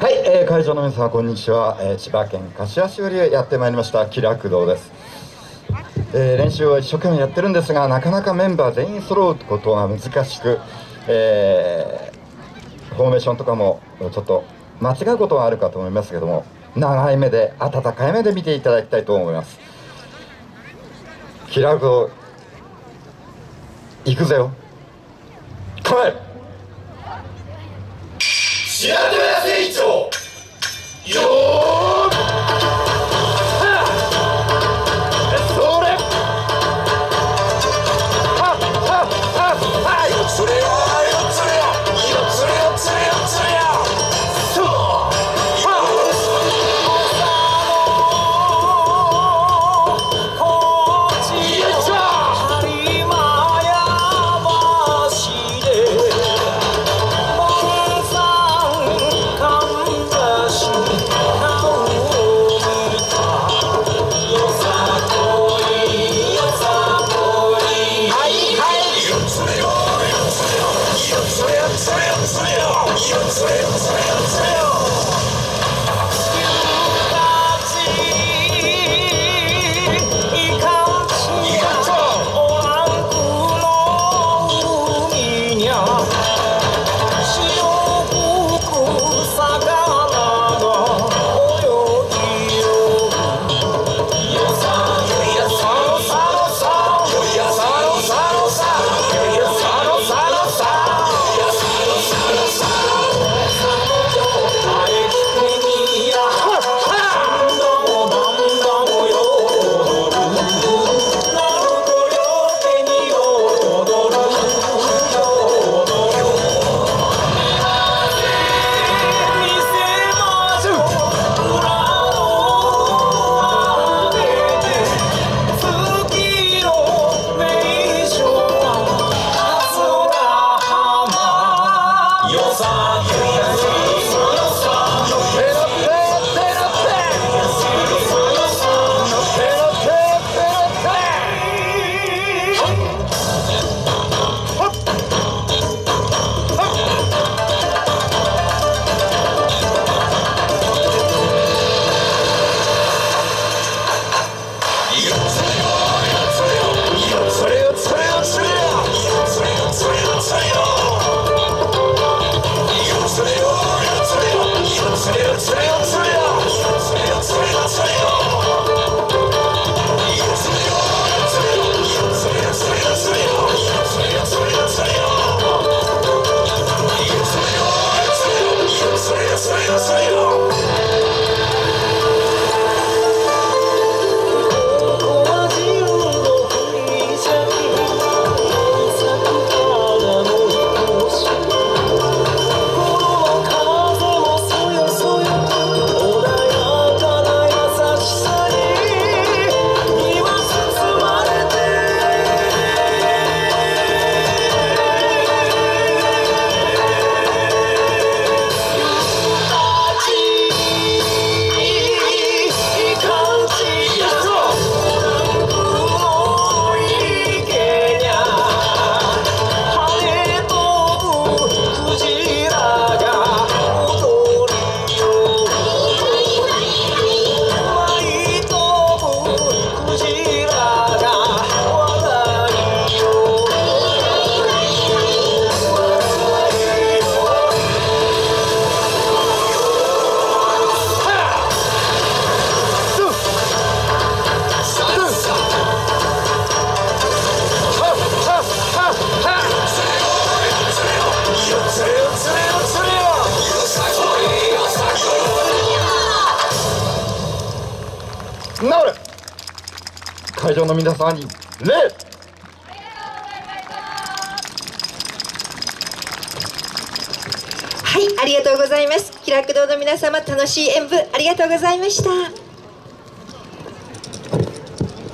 はい、えー、会場の皆様こんにちは、えー、千葉県柏市よりやってまいりました気楽堂です、えー、練習を一生懸命やってるんですがなかなかメンバー全員揃うことが難しく、えー、フォーメーションとかもちょっと間違うことがあるかと思いますけども長い目で温かい目で見ていただきたいと思います。気楽堂行くぜよ。構え白鳥なれ会場の皆様に礼。はいありがとうございます。気楽堂の皆様楽しい演舞ありがとうございました。